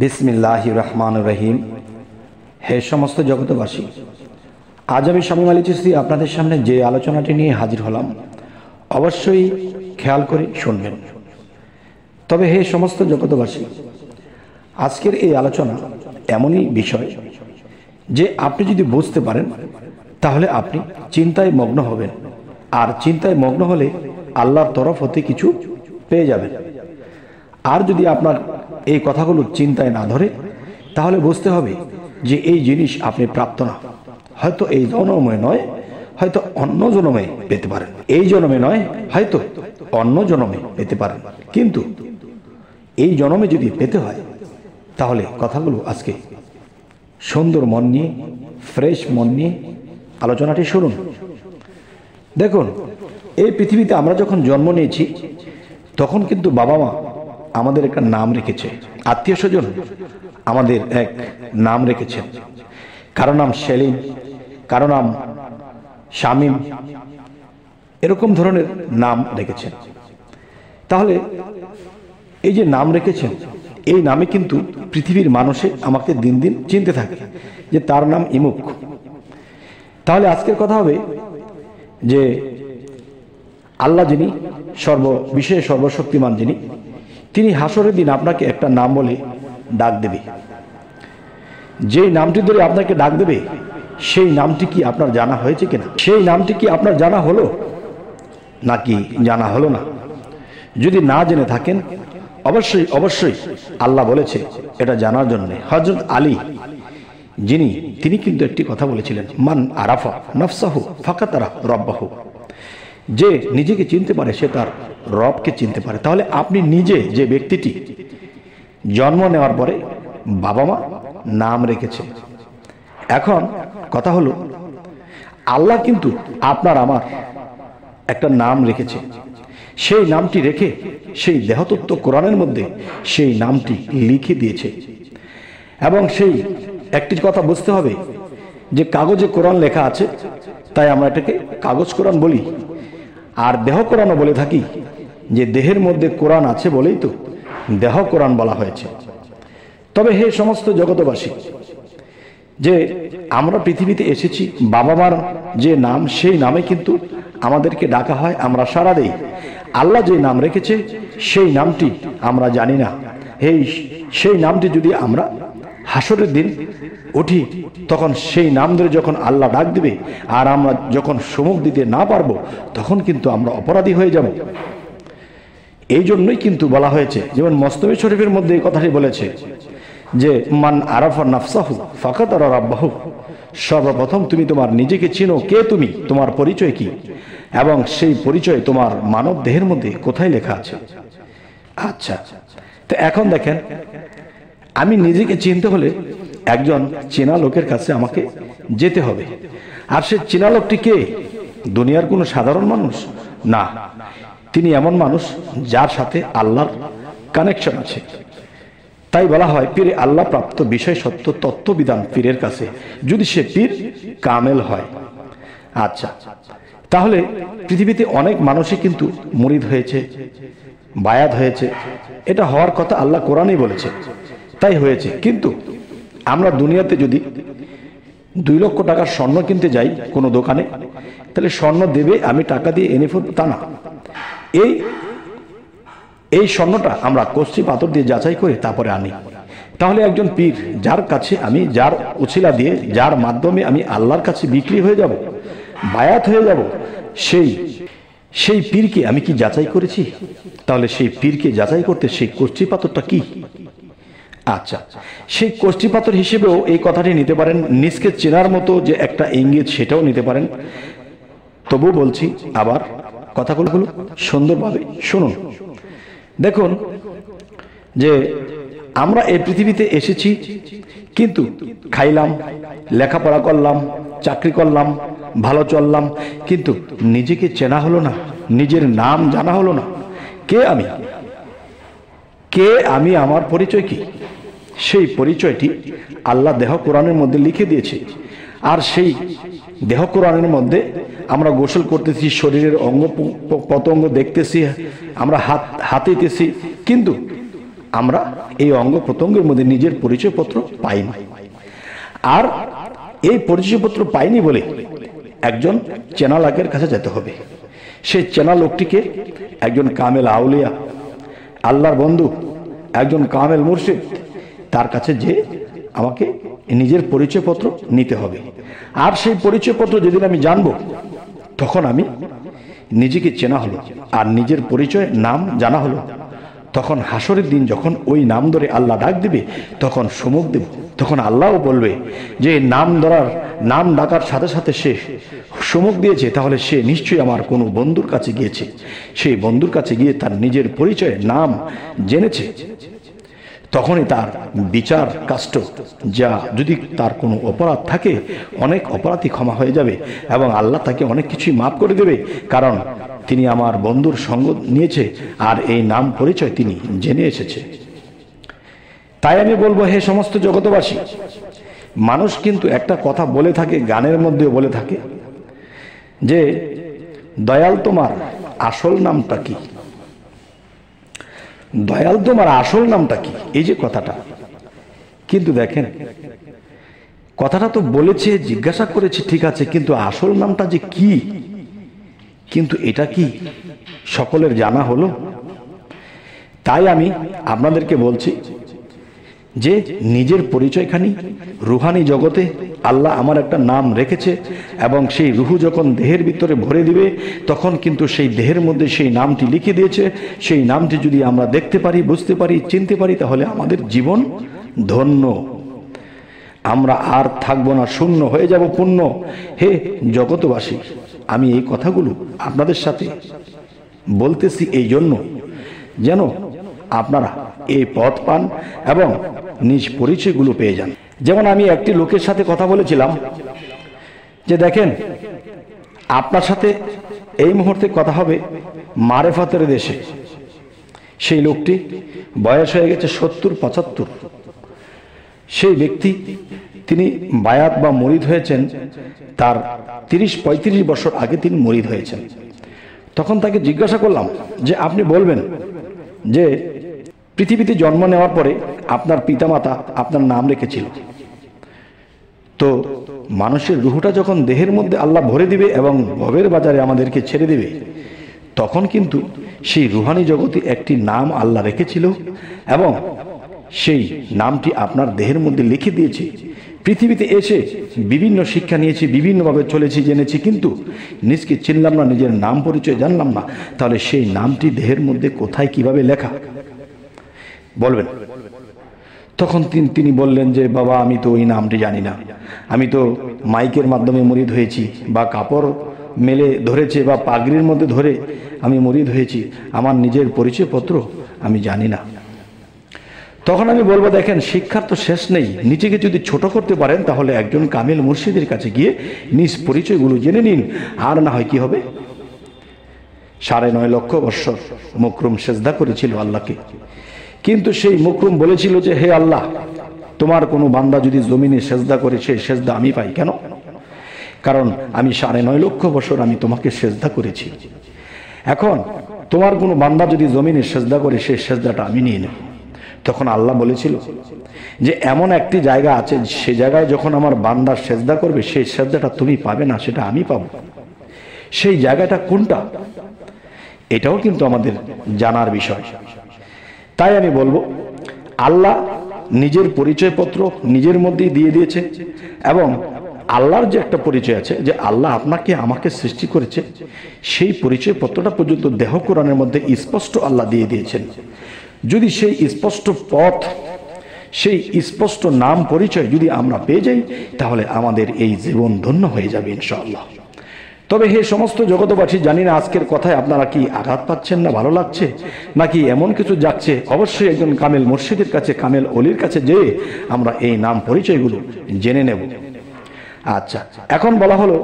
বিসমিল্লাহ রহমান রহিম হে সমস্ত জগতবাসী আজ আমি স্বামী আলী চিস্তি আপনাদের সামনে যে আলোচনাটি নিয়ে হাজির হলাম, অবশ্যই খেয়াল করে শুনবেন। তবে হে সমস্ত জগতবাসী আজকের এই আলোচনা এমনই বিষয় যে আপনি যদি বুঝতে পারেন, তাহলে আপনি চিন্তায় মগ্ন হবেন। আর চিন্তায় মগ্ন হলে আল্লাহর তরফ হতে কিছু পেয়ে যাবেন। আর যদি আপনার এই কথাগুলো চিন্তায় না ধরে, তাহলে বুঝতে হবে যে এই জিনিস আপনি প্রাপ্ত না। হয়তো এই জনমে নয়, হয়তো অন্য জনমে পেতে পারেন। এই জনমে নয়, হয়তো অন্য জনমে পেতে পারেন। কিন্তু এই জনমে যদি পেতে হয়, তাহলে কথাগুলো আজকে সুন্দর মন নিয়ে, ফ্রেশ মন নিয়ে আলোচনাটি শুনুন। দেখুন, এই পৃথিবীতে আমরা যখন জন্ম নিয়েছি, তখন কিন্তু বাবা মা আমাদের একটা নাম রেখেছে। আত্মীয় স্বজন আমাদের এক নাম রেখেছে। কারও নাম সেলিম, কারও নাম শামিম, এরকম ধরনের নাম রেখেছেন তাহলে এই যে নাম রেখেছেন এই নামে কিন্তু পৃথিবীর মানুষে আমাকে দিন দিন চিনতে থাকে যে তার নাম ইমুক। তাহলে আজকের কথা হবে যে আল্লাহ যিনি সর্ব বিশেষ সর্বশক্তিমান যিনি তিনি হাসরের দিন আপনাকে একটা নাম বলে ডাক দেবে। যেই নামটি ধরে আপনাকে ডাক দেবে, সেই নামটি কি আপনার জানা হয়েছে কিনা? সেই নামটি কি আপনার জানা হলো? নাকি জানা হলো না? যদি না জেনে থাকেন, অবশ্যই অবশ্যই আল্লাহ বলেছে এটা জানার জন্য। হজরত আলী, যিনি, তিনি কিন্তু একটি কথা বলেছিলেন, মান আরাফা নফসাহু ফাঁকাতারা রব্বাহু। যে নিজেকে চিনতে পারে, সে তার রবকে চিনতে পারে। তাহলে আপনি নিজে যে ব্যক্তিটি জন্ম নেওয়ার পরে বাবা মা নাম রেখেছে। এখন কথা হলো, আল্লাহ কিন্তু আপনার আমার একটা নাম রেখেছে। সেই নামটি রেখে সেই দেহতত্ত্ব কোরআনের মধ্যে সেই নামটি লিখে দিয়েছে। এবং সেই একটি কথা বুঝতে হবে যে কাগজে কোরআন লেখা আছে, তাই আমরা এটাকে কাগজ কোরআন বলি। আর দেহ কোরআনও বলে থাকি যে দেহের মধ্যে কোরআন আছে বলেই তো, দেহ কোরআন বলা হয়েছে। তবে হে সমস্ত জগতবাসী যে আমরা পৃথিবীতে এসেছি বাবা মার যে নাম, সেই নামে কিন্তু আমাদেরকে ডাকা হয়, আমরা সারা দেই। আল্লাহ যে নাম রেখেছে, সেই নামটি আমরা জানি না। এই সেই নামটি যদি আমরা হাসরের দিন উঠি, তখন সেই নাম ধরে যখন আল্লাহ ডাক দিবে, আর আমরা যখন সমুখ দিতে না পারব, তখন কিন্তু আমরা অপরাধী হয়ে যাব। এই জন্যই কিন্তু বলা হয়েছে, যেমন মস্তবী শরীফের মধ্যে এই কথাটি বলেছে, যে, মান আরাফা নাফসাহু ফাঁকা তারা রাব্বাহু। সর্বপ্রথম তুমি তোমার নিজেকে চিনো কে তুমি, তোমার পরিচয় কি, এবং সেই পরিচয় তোমার মানব দেহের মধ্যে কোথায় লেখা আছে। আচ্ছা তো এখন দেখেন, আমি নিজেকে চিনতে হলে একজন চেনা লোকের কাছে আমাকে যেতে হবে। আর সে চেনা লোকটি কে? দুনিয়ার কোনো সাধারণ মানুষ? না তিনি এমন মানুষ যার সাথে আল্লাহর কানেকশন আছে। তাই বলা হয়, পীরে আল্লাহ প্রাপ্ত বিষয় সত্য তত্ত্ববিধান পীরের কাছে, যদি সে পীর কামেল হয়। আচ্ছা তাহলে পৃথিবীতে অনেক মানুষই কিন্তু মরিদ হয়েছে, বায়াত হয়েছে। এটা হওয়ার কথা আল্লাহ কোরআনই বলেছে, তাই হয়েছে। কিন্তু আমরা দুনিয়াতে যদি দুই লক্ষ টাকার স্বর্ণ কিনতে যাই কোনো দোকানে, তাহলে স্বর্ণ দেবে, আমি টাকা দিয়ে এনে ফেলব? তা না। এই এই স্বর্ণটা আমরা কষ্টি পাথর দিয়ে যাচাই করে তারপরে আনি। তাহলে একজন পীর, যার কাছে আমি, যার উছিলা দিয়ে, যার মাধ্যমে আমি আল্লাহর কাছে বিক্রি হয়ে যাব, বায়াত হয়ে যাব, সেই সেই পীরকে আমি কি যাচাই করেছি? তাহলে সেই পীরকে যাচাই করতে সেই কষ্টি পাথরটা কি? আচ্ছা সেই কষ্টি পাথর হিসেবেও এই কথাটি নিতে পারেন নিজকে চেনার মতো যে একটা ইঙ্গিত সেটাও নিতে পারেন। তবু বলছি, আবার কথাগুলো সুন্দরভাবে শুনুন। দেখুন যে আমরা এই পৃথিবীতে এসেছি, কিন্তু খাইলাম, লেখাপড়া করলাম, চাকরি করলাম, ভালো চললাম, কিন্তু নিজেকে চেনা হলো না, নিজের নাম জানা হলো না। কে আমি? কে আমি, আমার পরিচয় কি? সেই পরিচয়টি আল্লাহ দেহ কোরআনের মধ্যে লিখে দিয়েছে। আর সেই দেহ কোরআনের মধ্যে আমরা গোসল করতেছি, শরীরের অঙ্গ প্রত্যঙ্গ দেখতেছি, আমরা হাত, হাতেতেছি, কিন্তু আমরা এই অঙ্গ প্রত্যঙ্গের মধ্যে নিজের পরিচয়পত্র পাইনি। আর এই পরিচয়পত্র পাইনি বলে একজন চেনা লোকের কাছে যেতে হবে। সেই চেনা লোকটিকে একজন কামেল আউলিয়া, আল্লাহর বন্ধু, একজন কামেল মুর্শিদ, তার কাছে যে আমাকে নিজের পরিচয়পত্র নিতে হবে। আর সেই পরিচয়পত্র যেদিন আমি জানব, তখন আমি নিজেকে চেনা হলো আর নিজের পরিচয় নাম জানা হলো। তখন হাসরের দিন যখন ওই নাম ধরে আল্লাহ ডাক দিবে, তখন সুমুখ দেব। তখন আল্লাহও বলবে যে, নাম ধরার, নাম ডাকার সাথে সাথে সে সুমুখ দিয়েছে, তাহলে সে নিশ্চয়ই আমার কোনো বন্ধুর কাছে গিয়েছে। সেই বন্ধুর কাছে গিয়ে তার নিজের পরিচয়, নাম জেনেছে। তখনই তার বিচার কাষ্ট, যা যদি তার কোনো অপরাধ থাকে, অনেক অপরাধী ক্ষমা হয়ে যাবে এবং আল্লাহ তাকে অনেক কিছুই মাফ করে দেবে, কারণ তিনি আমার বন্ধুর সঙ্গ নিয়েছে আর এই নাম পরিচয় তিনি জেনে এসেছে। তাই আমি বলব, হে সমস্ত জগতবাসী মানুষ কিন্তু একটা কথা বলে থাকে, গানের মধ্যেও বলে থাকে, যে দয়াল তোমার আসল নামটা কি? দয়াল তোমার আসল নামটা কি? এই যে কথাটা। কিন্তু দেখেন, কথাটা তো বলেছে, জিজ্ঞাসা করেছে, ঠিক আছে, কিন্তু আসল নামটা যে কি? কিন্তু এটা কি সকলের জানা হলো? তাই আমি আপনাদেরকে বলছি যে নিজের পরিচয়খানি, রুহানি জগতে আল্লাহ আমার একটা নাম রেখেছে এবং সেই রুহু যখন দেহের ভিতরে ভরে দিবে, তখন কিন্তু সেই দেহের মধ্যে সেই নামটি লিখে দিয়েছে। সেই নামটি যদি আমরা দেখতে পারি, বুঝতে পারি, চিনতে পারি, তাহলে আমাদের জীবন ধন্য। আমরা আর থাকব না, শূন্য হয়ে যাব, পূর্ণ। হে জগতবাসী আমি এই কথাগুলো আপনাদের সাথে বলতেছি এই জন্য যেন আপনারা এই পথ পান এবং নিজ পরিচয়গুলো পেয়ে যান। যেমন আমি একটি লোকের সাথে কথা বলেছিলাম যে দেখেন, আপনার সাথে এই মুহূর্তে কথা হবে মারেফাতের দেশে। সেই লোকটি বয়স হয়ে গেছে সত্তর, পঁচাত্তর। সেই ব্যক্তি, তিনি বায়াত বা মরিদ হয়েছেন, তার তিরিশ, পঁয়ত্রিশ বছর আগে তিনি মরিদ হয়েছেন। তখন তাকে জিজ্ঞাসা করলাম যে, আপনি বলবেন যে পৃথিবীতে জন্ম নেওয়ার পরে আপনার পিতামাতা আপনার নাম রেখেছিল। তো মানুষের রুহুটা যখন দেহের মধ্যে আল্লাহ ভরে দিবে এবং ভবের বাজারে আমাদেরকে ছেড়ে দেবে, তখন কিন্তু সেই রুহানি জগতে একটি নাম আল্লাহ রেখেছিল এবং সেই নামটি আপনার দেহের মধ্যে লিখে দিয়েছে। পৃথিবীতে এসে বিভিন্ন শিক্ষা নিয়েছি, বিভিন্নভাবে চলেছি, জেনেছি, কিন্তু নিজকে চিনলাম না, নিজের নাম পরিচয় জানলাম না। তাহলে সেই নামটি দেহের মধ্যে কোথায়, কীভাবে লেখা? বলবেন। তখন তিনি বললেন যে, বাবা, আমি তো ওই নামটি জানি না। আমি তো মাইকের মাধ্যমে মরিদ হয়েছি বা কাপড় মেলে ধরেছে বা পাগড়ির মধ্যে ধরে আমি মরিদ হয়েছি। আমার নিজের পরিচয়পত্র আমি জানি না। তখন আমি বলব, দেখেন, শিক্ষার তো শেষ নেই। নিজেকে যদি ছোট করতে পারেন, তাহলে একজন কামিল মুর্শিদের কাছে গিয়ে নিজ পরিচয়গুলো জেনে নিন। আর না হয় কি হবে? সাড়ে নয় লক্ষ বৎসর মুকরুম সেজদা করেছিল আল্লাহকে। কিন্তু সেই মুকরুম বলেছিল যে, হে আল্লাহ, তোমার কোনো বান্দা যদি জমিনে সেজদা করে, সেই সেজদা আমি পাই কেন? কারণ আমি সাড়ে নয় লক্ষ বছর আমি তোমাকে সেজদা করেছি। এখন তোমার কোনো বান্দা যদি জমিনে সেজদা করে, সেই সেজদাটা আমি নিয়ে নেব। তখন আল্লাহ বলেছিল যে, এমন একটি জায়গা আছে, সে জায়গায় যখন আমার বান্দার সেজদা করবে, সেই সেজদাটা তুমি পাবে না, সেটা আমি পাবো। সেই জায়গাটা কোনটা? এটাও কিন্তু আমাদের জানার বিষয়। তাই আমি বলব, আল্লাহ নিজের পরিচয়পত্র নিজের মধ্যেই দিয়ে দিয়েছে এবং আল্লাহর যে একটা পরিচয় আছে, যে আল্লাহ আপনাকে আমাকে সৃষ্টি করেছে, সেই পরিচয়পত্রটা পর্যন্ত দেহ কোরআনের মধ্যে স্পষ্ট আল্লাহ দিয়ে দিয়েছেন। যদি সেই স্পষ্ট পথ, সেই স্পষ্ট নাম পরিচয় যদি আমরা পেয়ে যাই, তাহলে আমাদের এই জীবন ধন্য হয়ে যাবে ইনশাআল্লাহ। তবে হে সমস্ত জগতবাসী জানি না আজকের কথায় আপনারা কি আঘাত পাচ্ছেন না ভালো লাগছে? নাকি এমন কিছু যাচ্ছে? অবশ্যই একজন কামেল মুর্শিদের কাছে, কামেল অলির কাছে যেয়ে আমরা এই নাম পরিচয়গুলো জেনে নেব। আচ্ছা এখন বলা হলো,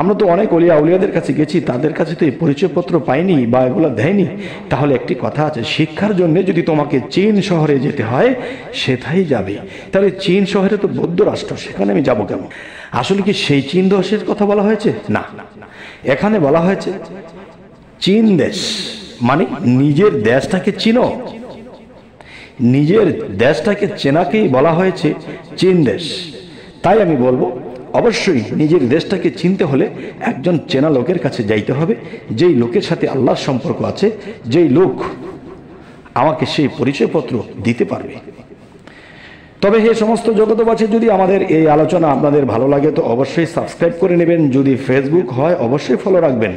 আমরা তো অনেক অলিয়া উলিয়াদের কাছে গেছি, তাদের কাছে তো এই পরিচয়পত্র পাইনি বা এগুলো দেয়নি। তাহলে একটি কথা আছে, শিক্ষার জন্য যদি তোমাকে চীন শহরে যেতে হয় সেথাই যাবে। তাহলে চীন শহরে তো বৌদ্ধ রাষ্ট্র, সেখানে আমি যাব কেন? আসলে কি সেই চীন দেশের কথা বলা হয়েছে? না না। এখানে বলা হয়েছে, চীন দেশ মানে নিজের দেশটাকে চিনো। নিজের দেশটাকে চেনাকেই বলা হয়েছে চীন দেশ। তাই আমি বলব, অবশ্যই নিজের দেশটাকে চিনতে হলে একজন চেনা লোকের কাছে যাইতে হবে, যেই লোকের সাথে আল্লাহর সম্পর্ক আছে, যেই লোক আমাকে সেই পরিচয়পত্র দিতে পারবে। তবে হে সমস্ত জগতবাসী যদি আমাদের এই আলোচনা আপনাদের ভালো লাগে, তো অবশ্যই সাবস্ক্রাইব করে নেবেন। যদি ফেসবুক হয়, অবশ্যই ফলো রাখবেন,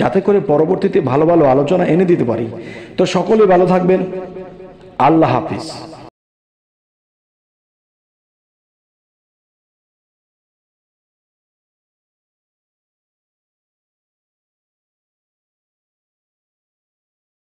যাতে করে পরবর্তীতে ভালো ভালো আলোচনা এনে দিতে পারি। তো সকলে ভালো থাকবেন। আল্লাহ হাফিজ।